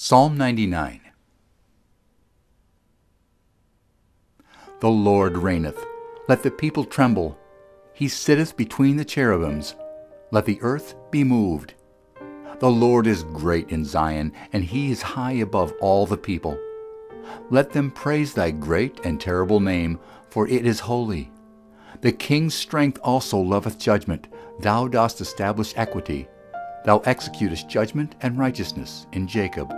Psalm 99 The Lord reigneth. Let the people tremble. He sitteth between the cherubims. Let the earth be moved. The Lord is great in Zion, and he is high above all the people. Let them praise thy great and terrible name, for it is holy. The king's strength also loveth judgment. Thou dost establish equity. Thou executest judgment and righteousness in Jacob.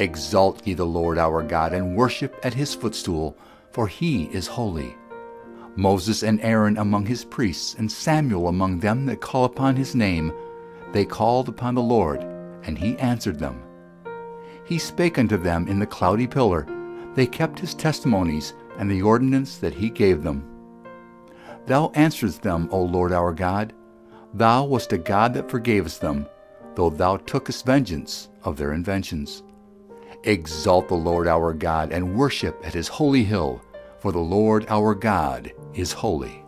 Exalt ye the Lord our God, and worship at his footstool, for he is holy. Moses and Aaron among his priests, and Samuel among them that call upon his name, they called upon the Lord, and he answered them. He spake unto them in the cloudy pillar. They kept his testimonies and the ordinance that he gave them. Thou answerest them, O Lord our God. Thou wast a God that forgavest them, though thou tookest vengeance of their inventions. Exalt the Lord our God and worship at his holy hill, for the Lord our God is holy.